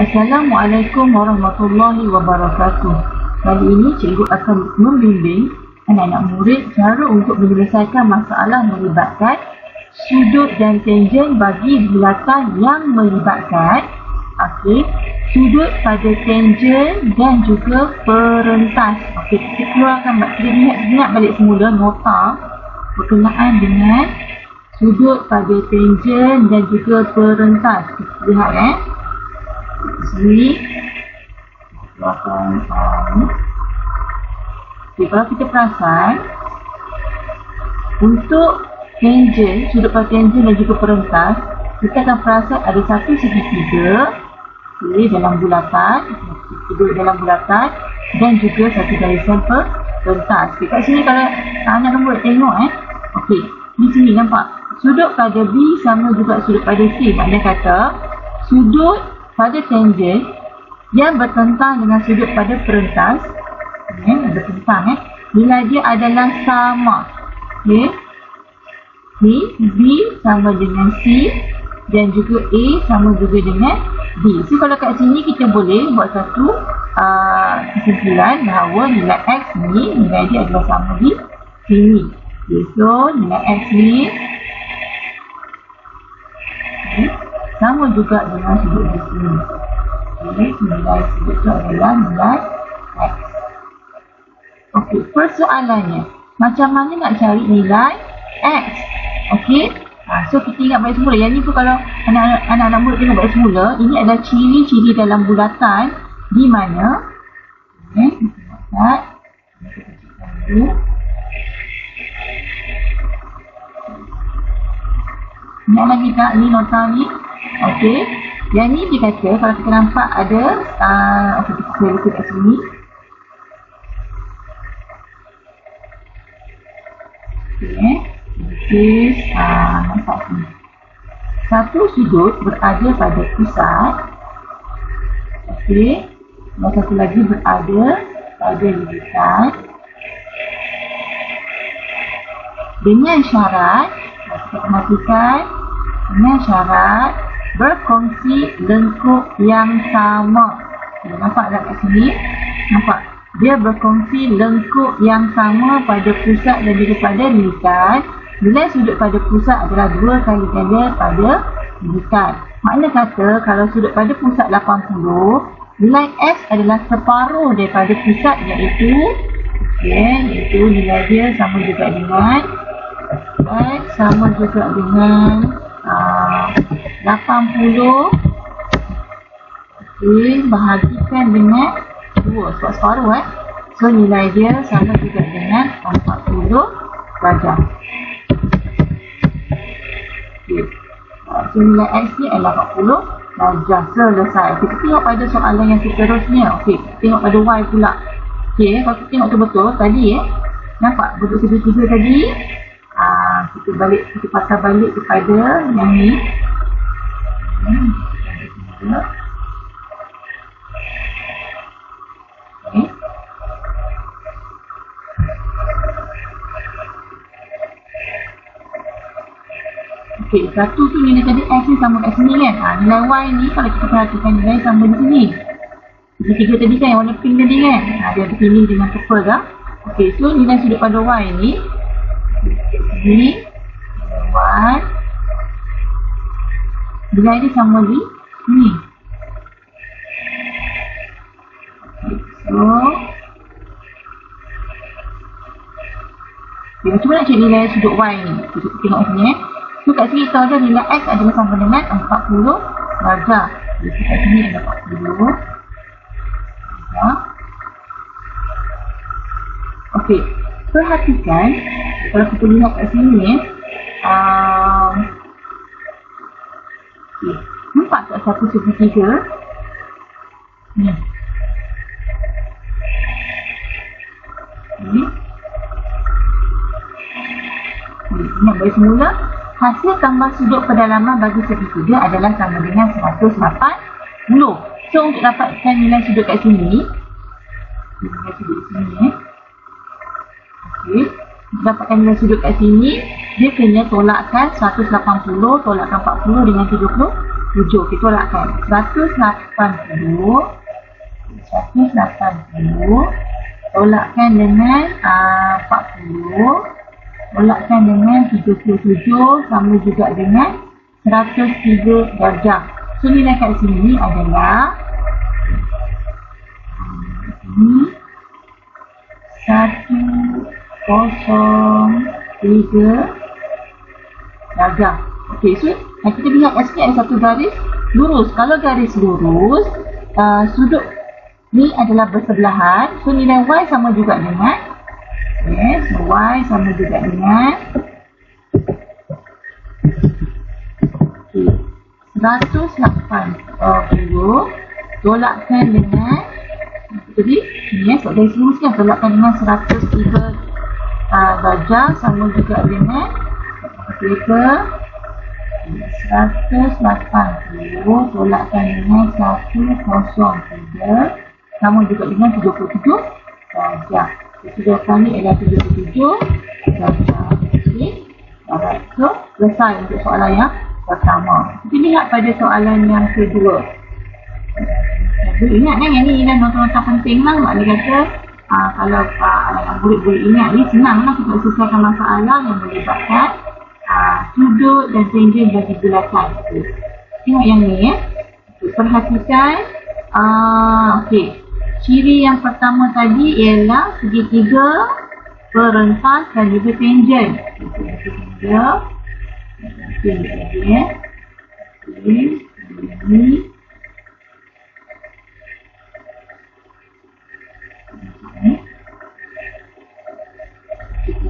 Assalamualaikum warahmatullahi wabarakatuh. Kali ini cikgu akan membimbing anak-anak murid cara untuk menyelesaikan masalah melibatkan sudut dan tangent bagi bulatan yang melibatkan okey, sudut pada tangent dan juga perentas. Okey, kita keluarkan kita ingat, ingat balik semula nota berkenaan dengan sudut pada tangent dan juga perentas. Kita lihat eh. Keluarkan um, okay, kalau kita perasan untuk tangent, sudut pada tangent dan juga perentas, kita akan perasan ada satu segitiga okay, dalam bulatan, sudut dalam bulatan dan juga satu garisan perentas. Okay, kat sini kalau anak nombor tengok eh. Okey, di sini nampak sudut pada B sama juga sudut pada C. Maknanya kata sudut pada tangent yang bertentang dengan sudut pada perentas eh, bertentang eh, nilai dia adalah sama. Okey. B, B sama dengan C dan juga A sama juga dengan B. So kalau kat sini kita boleh buat satu uh, kesimpulan bahawa nilai X ni nilai dia adalah sama di sini. Okay, so nilai X ni okay, sama juga dengan sudut di sini. Okay, nilai sudut tu adalah nilai X. Okey, persoalannya macam mana nak cari nilai X? Okey. Ha, so kita ingat balik semula. Yang ni pun kalau anak-anak murid tengok balik semula, ini adalah ciri-ciri dalam bulatan di mana okey, kita lihat. Nak lagi tak ni nota ni? Okey. Yang ni dia kata kalau kita nampak ada uh, okey kita boleh kat sini. Okay. Okey. Uh. Satu sudut berada pada pusat. Okey. Dan satu lagi berada pada lingkaran. Dengan syarat, kita dengan syarat berkongsi lengkuk yang sama. Nampak tak kat sini? Nampak? dia berkongsi lengkuk yang sama pada pusat dan juga pada lingkar. Nilai sudut pada pusat adalah dua kali ganda pada lingkar. Makna kata kalau sudut pada pusat 80, nilai S adalah separuh daripada pusat iaitu okay, iaitu nilai dia sama juga dengan X sama juga dengan 80 okay, bahagikan dengan dua sebab separuh eh. So nilai dia sama juga dengan 40 darjah. Okay. So nilai X ni adalah 40 darjah. Selesai. Kita tengok pada soalan yang seterusnya. Okey, tengok pada Y pula. Okey, kalau kita tengok betul-betul tadi eh. Nampak bentuk segitiga tadi? Ah, kita balik kita patah balik kepada yang ni. Okey, satu tu nilai tadi X ni sama kat sini kan. Ha, nilai Y ni kalau kita perhatikan nilai sama di sini. Jadi tiga tadi kan yang warna pink tadi kan. Ha, dia ada pilih dengan purple kan. Okey, so nilai sudut pada Y ni. Sini. Y. Nilai dia sama di. Okay, so. Okay, macam mana nak cari nilai sudut Y ni? Kita tengok sini eh. So kat sini tahu dah nilai X adalah sama dengan 40 darjah. Jadi kat sini ada 40 darjah. Okey. Perhatikan kalau kita lihat kat sini um, nampak tak satu segitiga? Ni. Ni. Ingat bagi semula hasil tambah sudut pedalaman bagi segitiga adalah sama dengan 180. So untuk dapatkan nilai sudut kat sini, nilai sudut kat sini eh. Okey, dapatkan nilai sudut kat sini, dia kena tolakkan 180, tolakkan 40 dengan Kita tolakkan. 180. 180. Tolakkan dengan uh, 40. Tolakkan dengan 37. Sama juga dengan 103 darjah. So nilai kat sini adalah ini satu kosong tiga darjah. Okey, so kita lihat kat sini ada satu garis lurus. Kalau garis lurus, uh, sudut ni adalah bersebelahan. So nilai Y sama juga dengan Yes, Y sama juga dengan 180 tolakkan dengan jadi ni ya sebab dari sini mesti tolakkan dengan 103 uh, darjah sama juga dengan kita 180 tolakkan dengan 103 sama juga dengan 77 darjah jadi jawapan ni ialah 77 darjah okay. Alright, so selesai untuk soalan yang pertama. Kita lihat pada soalan yang kedua. Jadi ingat kan yang ni ialah nota-nota penting lah. Maknanya kata uh, kalau uh, murid boleh ingat ni senang lah kita selesaikan masalah yang melibatkan sudut dan tangent bagi bulatan. Tengok yang ni ya. Perhatikan. Uh, okay. Ciri yang pertama tadi ialah segitiga perentas dan juga tangent. Segitiga Okay, okay. Okay, ini.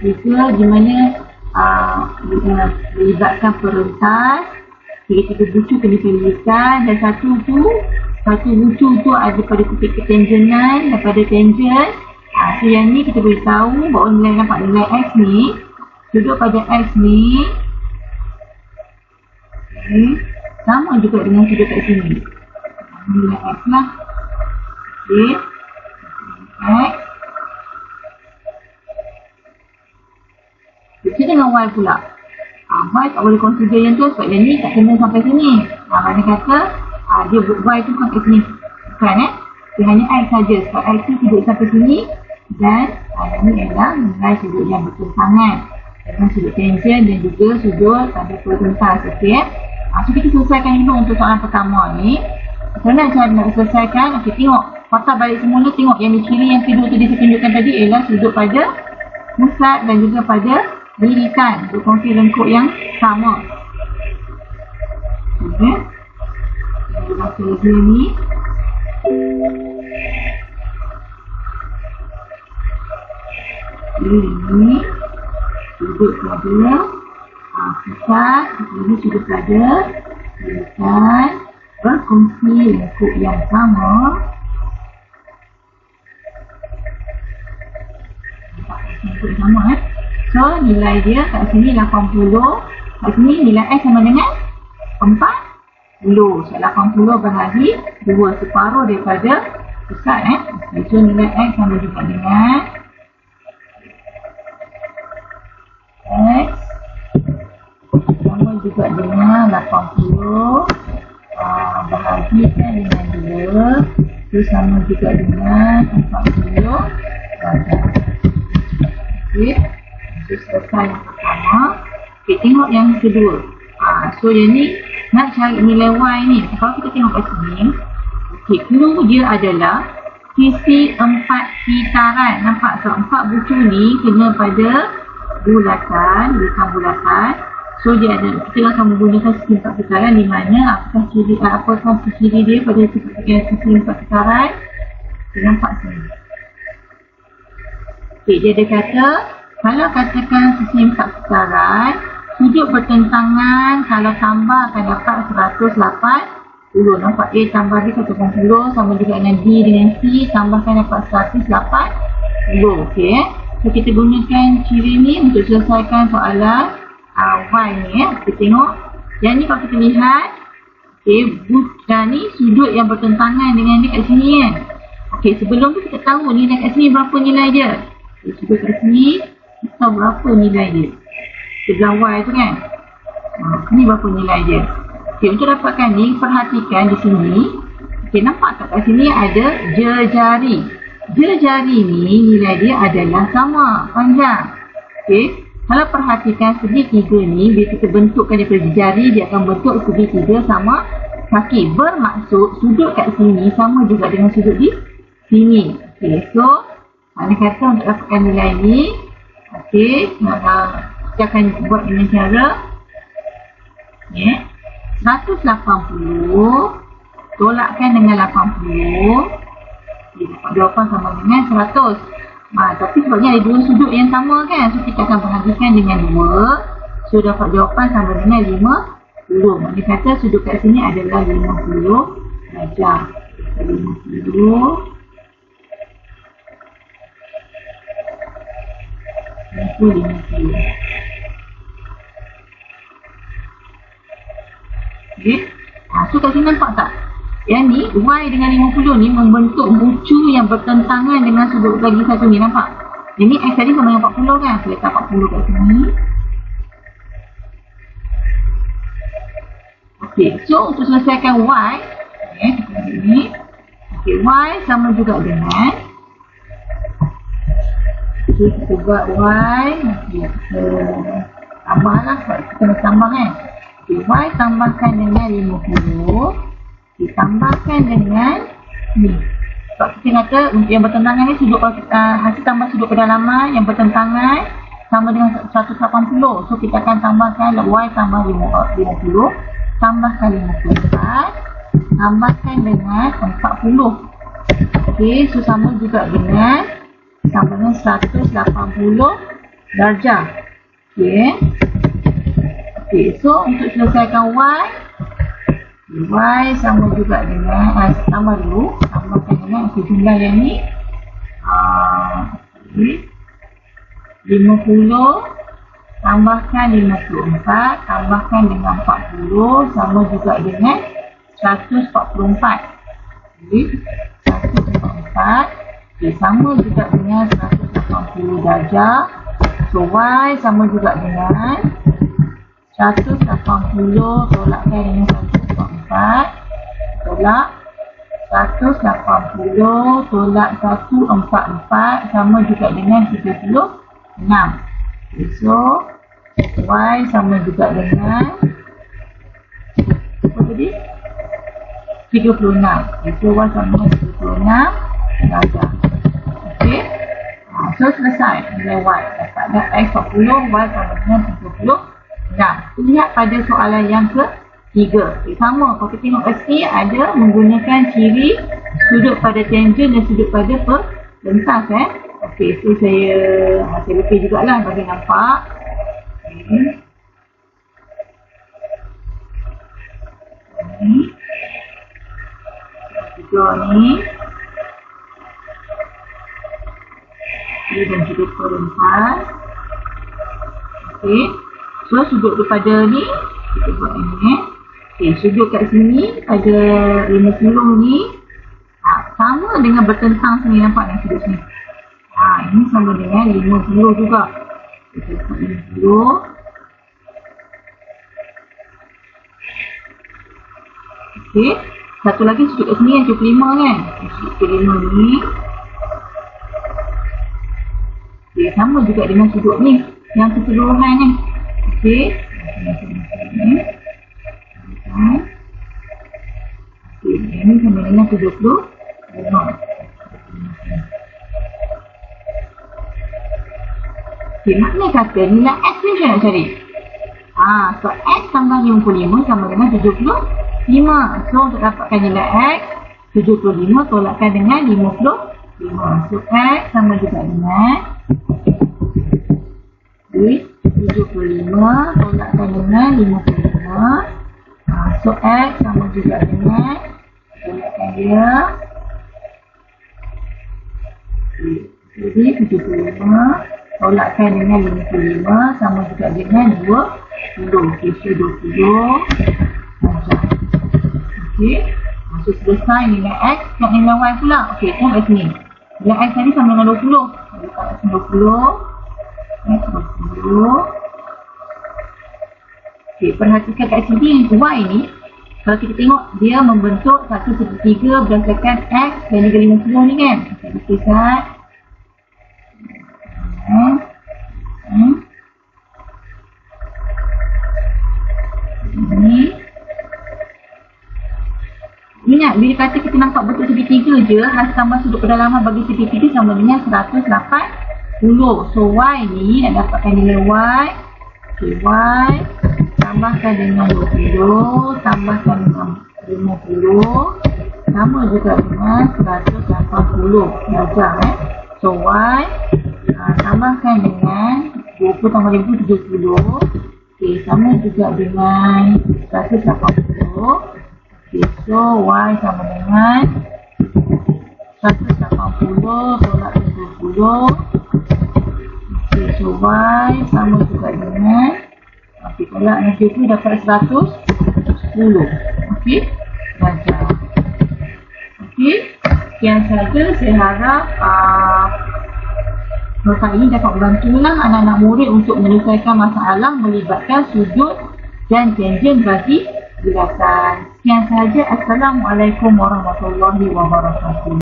Ketiga di mana uh, melibatkan perentas Tiga-tiga bucu kena pilihkan dan satu tu Satu bucu tu ada pada titik ketenjenan daripada tangent uh, So yang ni kita boleh tahu bahawa nilai nampak nilai X ni Duduk pada X ni Okay. Sama juga dengan sudut kat sini. Nilai X lah. Okay. X. Kita dengan Y pula. Ha, y tak boleh consider yang tu sebab yang ni tak kena sampai sini. Ha, mana kata ha, dia buat Y tu sampai sini. Bukan eh? Dia hanya X saja sebab X tu sudut sampai sini. Dan ha, ini adalah nilai sudut yang bertentangan. Dengan sudut tangent dan juga sudut pada pertentas. Okay eh? Ha, so kita selesaikan dulu untuk soalan pertama ni. Macam cara nak selesaikan? Okey, tengok. Patah balik semula, tengok yang ciri yang kedua tadi saya tunjukkan tadi ialah sudut pada pusat dan juga pada lirikan. Berkongsi lengkuk yang sama. Okey. Baca lagi ni. Ini sudut pada Ah, pusat ini sudah ada Bukan berkongsi lengkuk yang sama Lengkuk sama eh So nilai dia kat sini 80 Kat sini nilai S sama dengan 40 So 80 bahagi 2 separuh daripada pusat eh. So nilai X sama juga dengan X. Sama juga dengan 80 uh, bahagikan dengan 2 itu sama juga dengan 40 ok yang pertama ok tengok yang kedua. Uh, so yang ni nak cari nilai Y ni. Kalau kita tengok kat sini ok clue dia adalah sisi empat kitaran nampak so empat bucu ni kena pada bulatan bukan bulatan. So dia ada kita akan menggunakan sistem empat tekaran di mana apakah ciri uh, apakah ciri dia pada sistem empat tekaran kita nampak sini. Okay, dia ada kata kalau katakan sistem empat tekaran sudut bertentangan kalau tambah akan dapat 180 nampak A tambah B 180 sama juga dengan B dengan C tambahkan dapat 180 okay. so kita gunakan ciri ni untuk selesaikan soalan uh, Y ni ya. Kita tengok. Yang ni kalau kita lihat. Okay. Dan ni sudut yang bertentangan dengan dia kat sini kan. Okay. Sebelum tu kita tahu nilai kat sini berapa nilai dia. Okay, sudut kat sini. Tahu berapa nilai dia. Y tu kan. Uh, ni berapa nilai dia. Okey, untuk dapatkan ni, perhatikan di sini. Okey, nampak tak kat sini ada jejari. Jejari ni nilai dia adalah sama, panjang. Okey, kalau perhatikan segi tiga ni, bila kita bentukkan daripada jari, dia akan bentuk segi tiga sama kaki. Bermaksud sudut kat sini sama juga dengan sudut di sini. Okey, so mana kata untuk dapatkan nilai ni, okey, uh, kita akan buat dengan cara okay, 180 tolakkan dengan 80 dapat jawapan sama dengan 100 Ha, tapi sebabnya ada dua sudut yang sama kan. So kita akan perhatikan dengan dua. So dapat jawapan sama dengan lima puluh. Maksudnya kata sudut kat sini adalah lima puluh darjah. Lima Okay. Ha, so kat sini nampak tak? Yang ni, Y dengan 50 ni membentuk bucu yang bertentangan dengan sudut bagi satu ni. Nampak? Ini X tadi sama dengan 40 kan? Saya letak 40 kat sini. Okey, so untuk selesaikan Y, okay, ini. Okey, Y sama juga dengan Okay, kita buat Y. Okay, kita tambahlah sebab kita kena tambah kan. Okay, Y tambahkan dengan 50 ditambahkan dengan ni. Sebab kita kata yang bertentangan ni sudut uh, hasil tambah sudut kedalaman yang bertentangan sama dengan 180. So kita akan tambahkan Y tambah 50, tambahkan 54, tambahkan dengan 40. Okey, so sama juga dengan sama dengan 180 darjah. Okey. Okey, so untuk selesaikan Y Y sama juga dengan uh, sama dulu samakan dengan okay, jumlah yang ni uh, okay. 50 tambahkan 54 tambahkan dengan 40 sama juga dengan 144 okay. 144 okay, sama juga dengan 180 darjah. So Y sama juga dengan 180 tolakkan dengan 4 tolak 180 tolak 144 sama juga dengan 36 okay, so Y sama juga dengan apa tadi? 36 okay, so Y sama dengan 36 darjah ok ha, so selesai nilai Y dapat X 40 Y sama dengan 36 lihat pada soalan yang ke tiga. Okay, sama kalau kita tengok sini ada menggunakan ciri sudut pada tangent dan sudut pada pentas eh. Okey, so saya saya lebih jugalah bagi nampak. Okay. Ini. Tiga ni. Ini dan juga pentas. Okey. So sudut kepada ni kita buat ini eh. Okey, sudut kat sini ada lima puluh ni ha, sama dengan bertentang sini nampak yang sudut sini. Ha, ini sama dengan lima puluh juga. Kita buat lima puluh. Okey, satu lagi sudut kat sini yang cukup lima kan. Sudut ke lima ni. Okey, sama juga dengan sudut ni. Yang keseluruhan ni. Okey. Okey. Ini sama dengan 70 Okay, makna kata nilai X ni saya nak cari Ah, so X tambah 55 sama dengan 75 So untuk dapatkan nilai X 75 tolakkan dengan 55 So X sama juga dengan 75 tolakkan dengan 55 So X sama juga dengan Tolakkan dia Jadi 75 Tolakkan dengan 55 Sama juga dengan 20 Okay so 20 Macam Okay So selesai nilai X Yang nilai Y pula Okay tengok kat sini Nilai X tadi sama dengan 20 Letak kat sini 20 X 20 Okay, perhatikan kat sini Y ni Kalau kita tengok dia membentuk satu segitiga berdasarkan X dan juga 50 ni kan. Kita lihat. Hmm. Hmm. Ini. Ingat, bila kata kita nampak bentuk segitiga je, hasil tambah sudut kedalaman bagi segitiga sama dengan 180. So, Y ni nak dapatkan nilai Y. Okay, Y tambahkan dengan 20 tambahkan dengan 50 sama juga dengan 180 darjah eh. So y uh, tambahkan dengan 20 tambah 50 70 ok sama juga dengan 180 ok so y sama dengan 180 tolak 20 ok so y sama juga dengan Okey, kalau nanti tu dapat 110. Okey. Baca. Okey. Sekian saja. Saya harap uh, nota ini dapat membantulah anak-anak murid untuk menyelesaikan masalah melibatkan sudut dan tangent bagi gerakan. Sekian saja. Assalamualaikum warahmatullahi wabarakatuh.